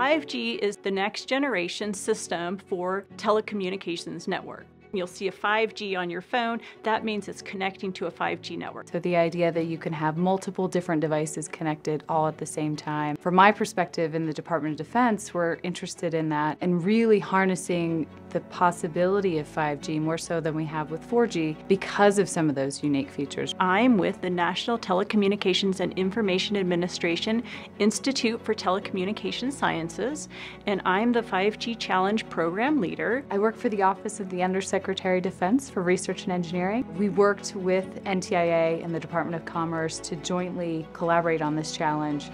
5G is the next generation system for telecommunications network. You'll see a 5G on your phone. That means it's connecting to a 5G network. So the idea that you can have multiple different devices connected all at the same time. From my perspective in the Department of Defense, we're interested in that and really harnessing the possibility of 5G more so than we have with 4G because of some of those unique features. I'm with the National Telecommunications and Information Administration Institute for Telecommunication Sciences, and I'm the 5G Challenge Program Leader. I work for the Office of the Undersecretary of Defense for Research and Engineering. We worked with NTIA and the Department of Commerce to jointly collaborate on this challenge.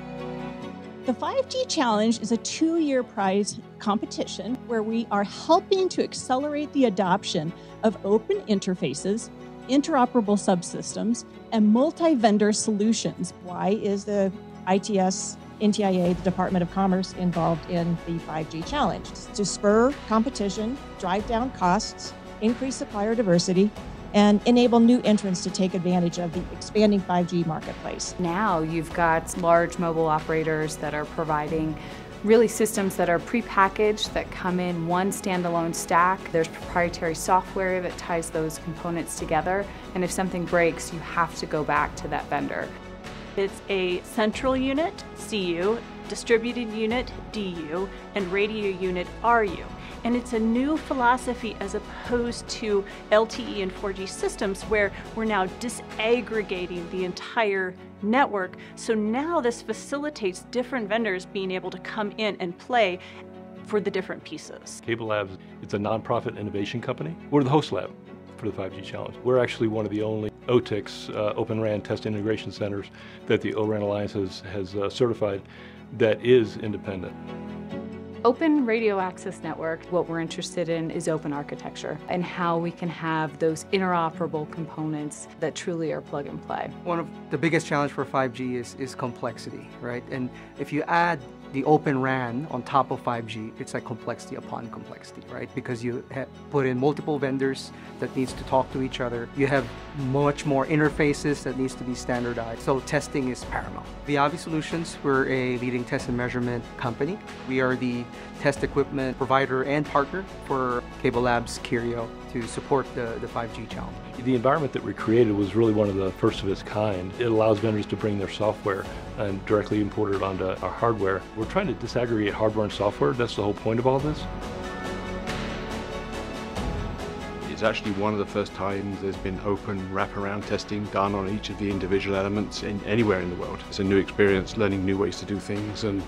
The 5G Challenge is a two year prize competition where we are helping to accelerate the adoption of open interfaces, interoperable subsystems, and multi vendor solutions. Why is the ITS, NTIA, the Department of Commerce involved in the 5G Challenge? To spur competition, drive down costs, increase supplier diversity, and enable new entrants to take advantage of the expanding 5G marketplace. Now you've got large mobile operators that are providing really systems that are prepackaged that come in one standalone stack. There's proprietary software that ties those components together and if something breaks you have to go back to that vendor. It's a central unit, CU, distributed unit, DU, and radio unit, RU. And it's a new philosophy as opposed to LTE and 4G systems where we're now disaggregating the entire network. So now this facilitates different vendors being able to come in and play for the different pieces. CableLabs, it's a nonprofit innovation company. We're the host lab for the 5G Challenge. We're actually one of the only OTICs, uh, Open RAN Test Integration Centers, that the ORAN Alliance has, has uh, certified that is independent. Open Radio Access Network, what we're interested in is open architecture and how we can have those interoperable components that truly are plug and play. One of the biggest challenge for 5G is, is complexity, right? And if you add the Open RAN on top of 5G, it's like complexity upon complexity, right? Because you put in multiple vendors that needs to talk to each other. You have much more interfaces that needs to be standardized. So testing is paramount. The Viavi Solutions, we're a leading test and measurement company. We are the test equipment provider and partner for CableLabs Kyrio to support the, the 5G challenge. The environment that we created was really one of the first of its kind. It allows vendors to bring their software and directly import it onto our hardware. We're trying to disaggregate hardware and software. That's the whole point of all this. It's actually one of the first times there's been open wraparound testing done on each of the individual elements in, anywhere in the world. It's a new experience, learning new ways to do things, and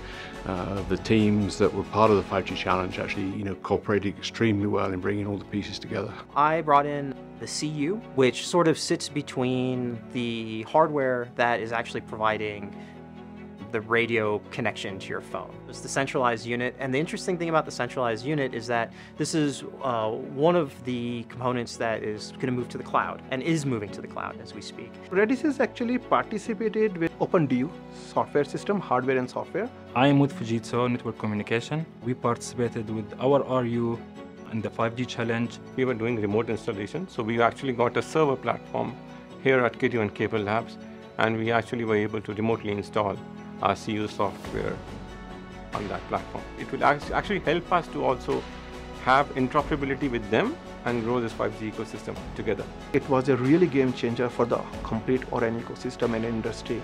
uh, the teams that were part of the 5G Challenge actually, you know, cooperated extremely well in bringing all the pieces together. I brought in the CU, which sort of sits between the hardware that is actually providing the radio connection to your phone. It's the centralized unit, and the interesting thing about the centralized unit is that this is uh, one of the components that is going to move to the cloud, and is moving to the cloud as we speak. Radisys has actually participated with OpenDU software system, hardware and software. I am with Fujitsu Network Communication. We participated with our RU in the 5G challenge. We were doing remote installation, so we actually got a server platform here at KTU and Cable Labs, and we actually were able to remotely install our CU software on that platform. It will actually help us to also have interoperability with them and grow this 5G ecosystem together. It was a really game changer for the complete ORAN ecosystem and industry.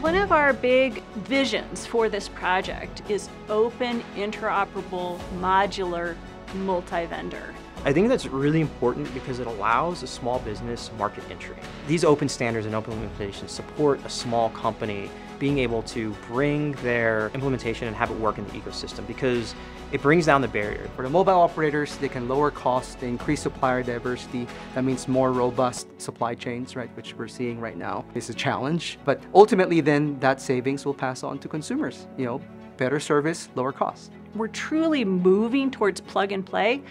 One of our big visions for this project is open, interoperable, modular, multi-vendor. I think that's really important because it allows a small business market entry. These open standards and open implementations support a small company being able to bring their implementation and have it work in the ecosystem because it brings down the barrier. For the mobile operators, they can lower costs, they increase supplier diversity. That means more robust supply chains, right, which we're seeing right now. is a challenge, but ultimately then that savings will pass on to consumers. You know, better service, lower costs. We're truly moving towards plug and play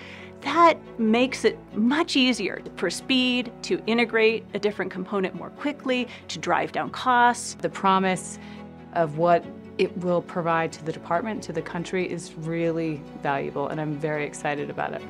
that makes it much easier for speed, to integrate a different component more quickly, to drive down costs. The promise of what it will provide to the department, to the country, is really valuable, and I'm very excited about it.